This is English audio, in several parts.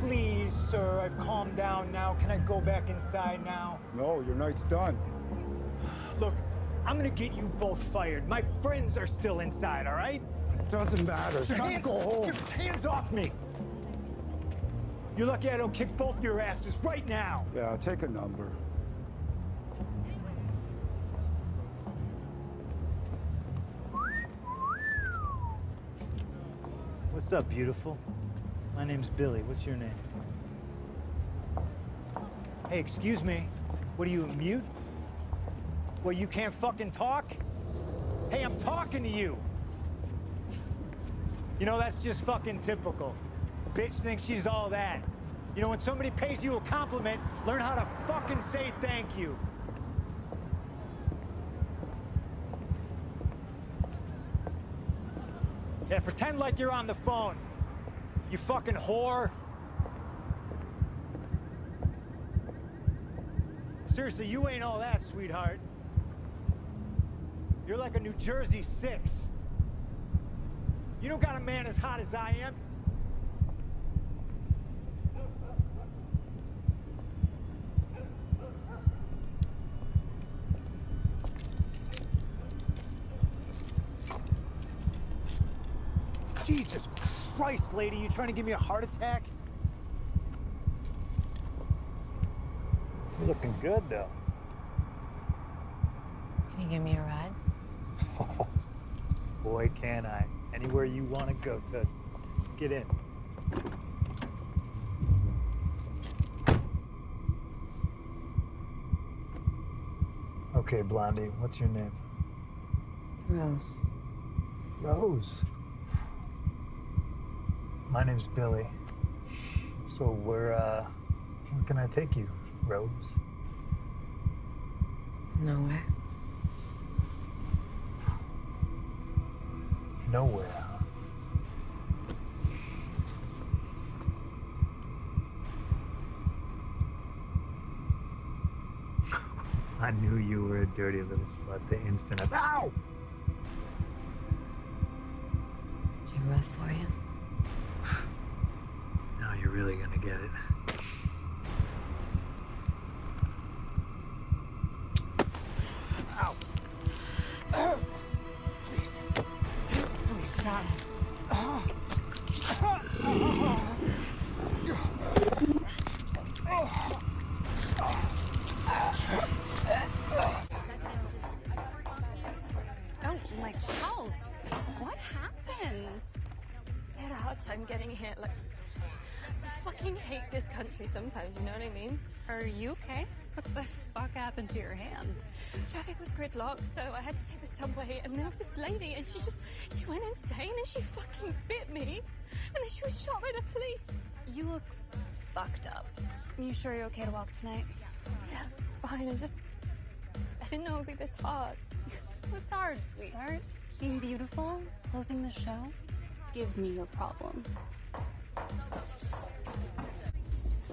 Please, sir, I've calmed down now. Can I go back inside now? No, your night's done. Look, I'm gonna get you both fired. My friends are still inside, all right? Doesn't matter. It's Your time hands, go home. your hands off me! You're lucky I don't kick both your asses right now. Yeah, take a number. What's up, beautiful? My name's Billy. What's your name? Hey, excuse me. What are you, mute? Well, you can't fucking talk? Hey, I'm talking to you. You know, that's just fucking typical. Bitch thinks she's all that. You know, when somebody pays you a compliment, learn how to fucking say thank you. Yeah, pretend like you're on the phone. You fucking whore. Seriously, you ain't all that, sweetheart. You're like a New Jersey six. You don't got a man as hot as I am. Jesus Christ, lady, you trying to give me a heart attack? You're looking good, though. Can you give me a ride? Boy, can I. Anywhere you want to go, Toots. Get in. Okay, Blondie, what's your name? Rose. Rose. My name's Billy. So where, uh, where can I take you, Rose? Nowhere. Nowhere. I knew you were a dirty little slut the instant I saw. Ow! Rough for you? Now you're really gonna get it. Ow! Please. Please, not. Oh, my Charles, what happened? I had a hard time getting here. Like, I fucking hate this country sometimes, you know what I mean? Are you okay? What the fuck happened to your hand? Traffic was gridlocked, so I had to take the subway, and there was this lady, and she just, she went insane, and she fucking bit me, and then she was shot by the police. You look fucked up. Are you sure you're okay to walk tonight? Yeah, fine, I just, I didn't know it would be this hard. What's hard, sweetheart? Being beautiful? Closing the show? Give me your problems.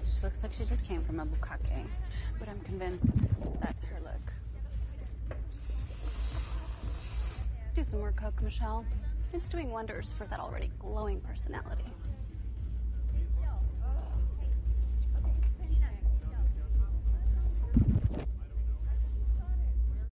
She looks like she just came from a bukkake, but I'm convinced that's her look. Do some more coke, Michelle. It's doing wonders for that already glowing personality.